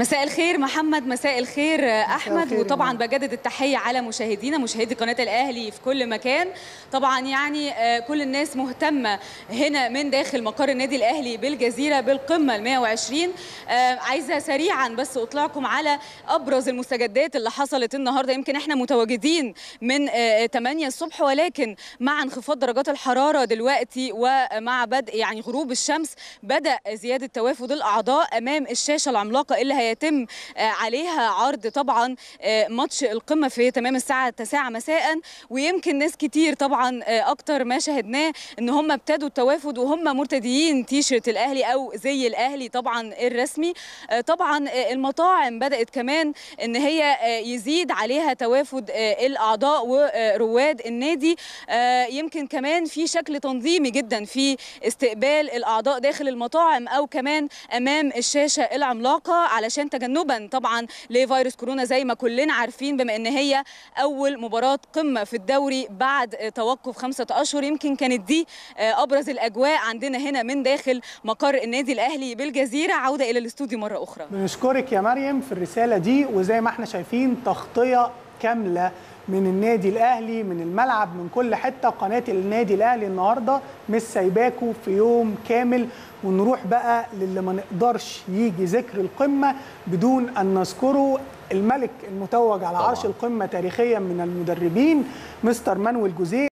مساء الخير محمد مساء الخير أحمد. يا وطبعا. بجدد التحية على مشاهدينا مشاهدي قناة الأهلي في كل مكان. طبعا يعني آه، كل الناس مهتمة هنا من داخل مقر النادي الأهلي بالجزيرة بالقمة ال 120 آه، عايزة سريعا بس اطلعكم على أبرز المستجدات اللي حصلت النهارده. يمكن إحنا متواجدين من آه، 8 الصبح ولكن مع انخفاض درجات الحرارة دلوقتي ومع بدء يعني غروب الشمس بدأ زيادة توافد الأعضاء أمام الشاشة العملاقة اللي هيتم آه، عليها عرض طبعا آه، ماتش القمة في تمام الساعة 9 مساء. ويمكن ناس كتير طبعا آه، أكتر ما شاهدناه إن هم ابتدوا التوافد وهم مرتديين تيشرت الأهلي أو زي الأهلي طبعا الرسمي. طبعا المطاعم بدأت كمان إن هي يزيد عليها توافد الأعضاء ورواد النادي. يمكن كمان في شكل تنظيمي جدا في استقبال الأعضاء داخل المطاعم أو كمان أمام الشاشة العملاقة علشان تجنبا طبعا لفيروس كورونا زي ما كلنا عارفين بما إن هي أول مباراة قمة في الدوري بعد توقف خمسة أشهر. يمكن كانت دي آه، أبرز الأجواء عندنا هنا من داخل مقر النادي الأهلي بالجزيرة. عودة إلى الاستوديو مرة أخرى. بنشكرك يا مريم في الرسالة دي وزي ما إحنا شايفين تغطية كاملة من النادي الأهلي من الملعب من كل حتة. قناة النادي الأهلي النهاردة مش سايباكوا في يوم كامل. ونروح بقى للي ما نقدرش يجي ذكر القمة بدون أن نذكره. الملك المتوج على. عرش القمة تاريخيا من المدربين مستر مانويل جوزيه.